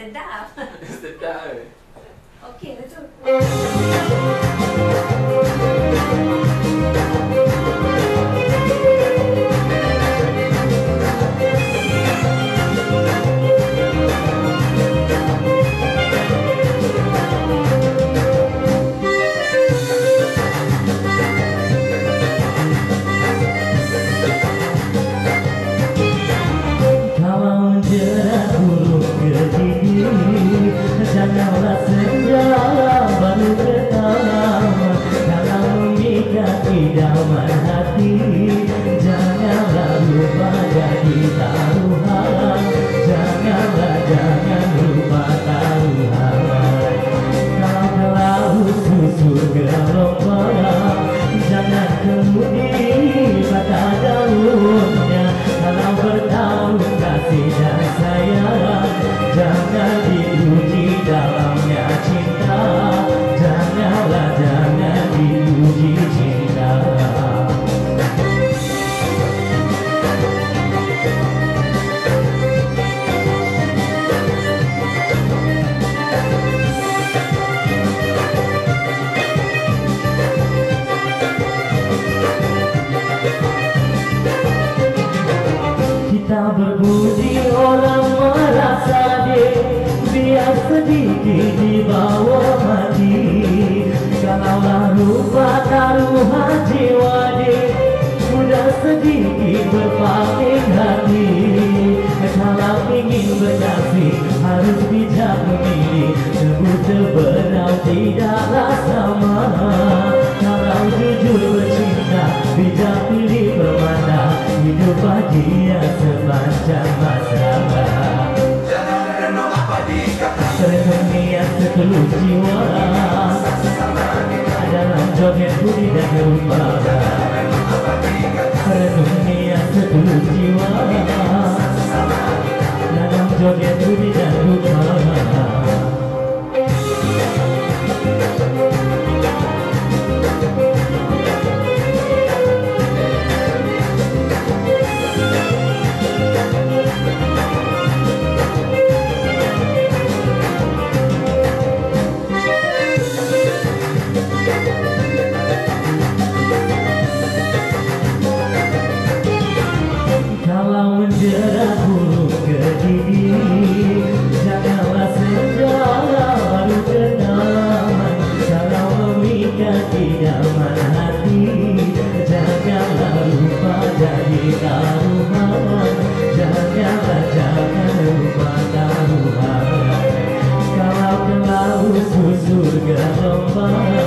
Sedap. Sedap. Okey, betul. di dalam hati. sedikit di bawah mati. Kalaulah lupa taruh jiwa di Mudah sedikit berpaling hati. Kalau ingin bernasib harus bijak memilih Sebut sebenar tidaklah Luciana Ada ranjang yang putih dan berubah somebody